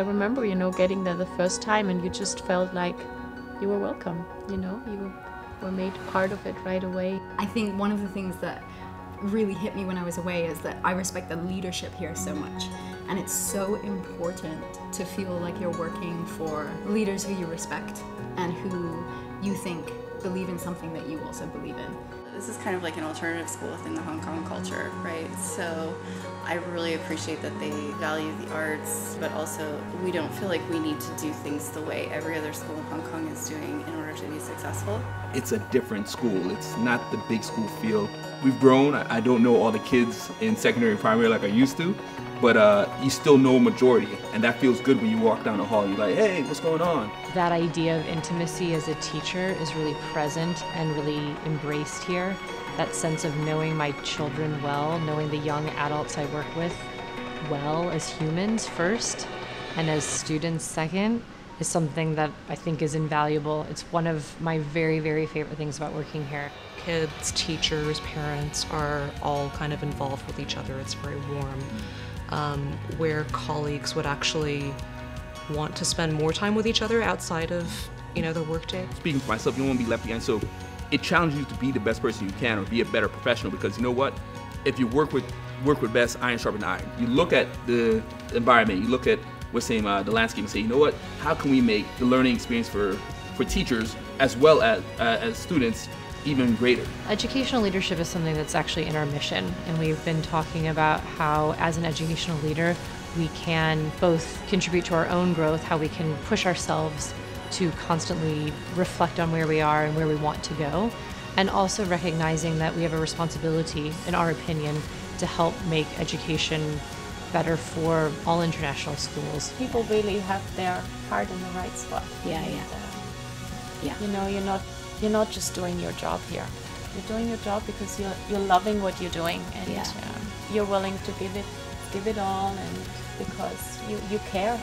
remember, you know, getting there the first time and you just felt like you were welcome, you know, you were made part of it right away. I think one of the things that really hit me when I was away is that I respect the leadership here so much. And it's so important to feel like you're working for leaders who you respect and who you think believe in something that you also believe in. This is kind of like an alternative school within the Hong Kong culture, right? So I really appreciate that they value the arts, but also we don't feel like we need to do things the way every other school in Hong Kong is doing in order to be successful. It's a different school. It's not the big school feel. We've grown. I don't know all the kids in secondary and primary like I used to, but uh, you still know a majority, and that feels good when you walk down the hall. You're like, hey, what's going on? That idea of intimacy as a teacher is really present and really embraced here. That sense of knowing my children well, knowing the young adults I work with well as humans first, and as students second, is something that I think is invaluable. It's one of my very, very favorite things about working here. Kids, teachers, parents are all kind of involved with each other. It's very warm um, where colleagues would actually want to spend more time with each other outside of you know their workday. Speaking for myself, you to be left behind. So it challenges you to be the best person you can or be a better professional because you know what? If you work with work with best, iron sharpen iron. You look at the environment, you look at what's saying uh, the landscape and say, you know what? How can we make the learning experience for for teachers as well as uh, as students even greater. Educational leadership is something that's actually in our mission, and we've been talking about how, as an educational leader, we can both contribute to our own growth, how we can push ourselves to constantly reflect on where we are and where we want to go, and also recognizing that we have a responsibility, in our opinion, to help make education better for all international schools. People really have their heart in the right spot. Yeah, and, yeah. Uh, yeah. You know, you're not you're not just doing your job here. You're doing your job because you're you're loving what you're doing and yeah. um, you're willing to give it give it all and because you you care